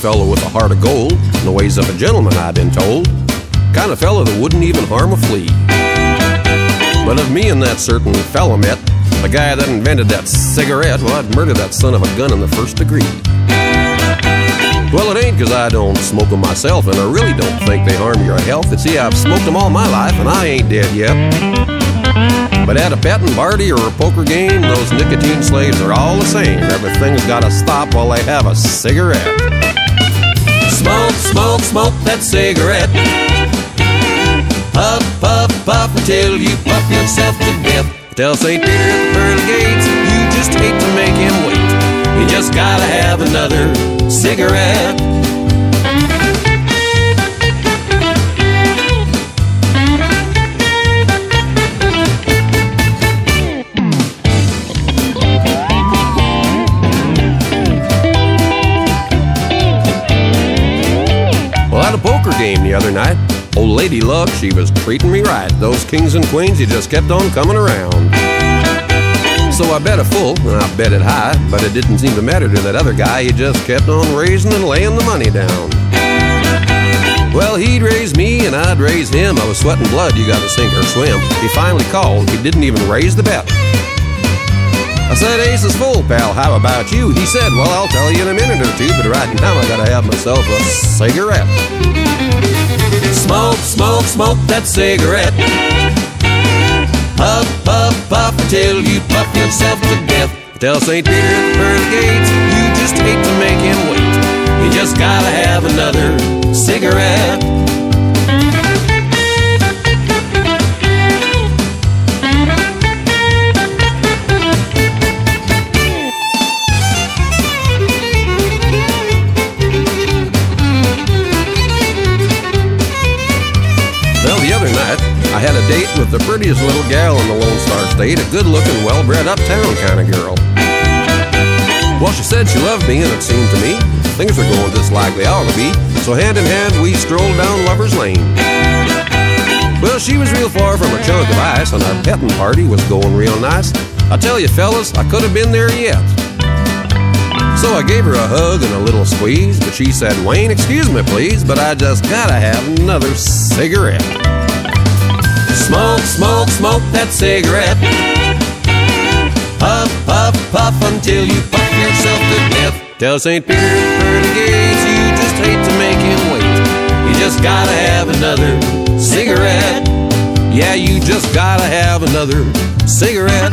fellow with a heart of gold, and the ways of a gentleman, I've been told. Kind of fellow that wouldn't even harm a flea. But if me and that certain fellow met, the guy that invented that cigarette, well, I'd murder that son of a gun in the first degree. Well, it ain't 'cause I don't smoke 'em myself, and I really don't think they harm your health. And see, I've smoked 'em all my life, and I ain't dead yet. But at a betting party or a poker game, those nicotine slaves are all the same. Everything's gotta stop while they have a cigarette. Smoke, smoke, smoke that cigarette. Puff, puff, puff until you puff yourself to death. Tell St. Peter at the pearly gates, you just hate to make him wait. You just gotta have another cigarette. Game the other night, old lady luck, she was treating me right. Those kings and queens, you just kept on coming around. So I bet a full, and I bet it high, but it didn't seem to matter to that other guy. He just kept on raising and laying the money down. Well, he'd raise me and I'd raise him. I was sweating blood, you gotta sink or swim. He finally called, he didn't even raise the bet. I said, Aces full, pal, how about you? He said, Well, I'll tell you in a minute or two, but right now I gotta have myself a cigarette. Smoke, smoke, smoke that cigarette. Puff, puff, puff till you puff yourself to death. Tell St. Peter at the pearly gates, you just hate to make him wait. You just gotta have another cigarette. I had a date with the prettiest little gal in the Lone Star State, a good looking, well bred, uptown kind of girl. Well, she said she loved me, and it seemed to me things were going just like they ought to be. So, hand in hand, we strolled down Lover's Lane. Well, she was real far from a chunk of ice, and our petting party was going real nice. I tell you, fellas, I could have been there yet. So I gave her a hug and a little squeeze, but she said, Wayne, excuse me, please, but I just gotta have another cigarette. Smoke, smoke, smoke that cigarette. Puff, puff, puff until you puff yourself to death. Tell St. Peter gates, you just hate to make him wait. You just gotta have another cigarette. Yeah, you just gotta have another cigarette.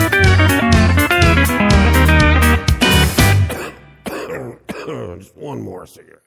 Just one more cigarette.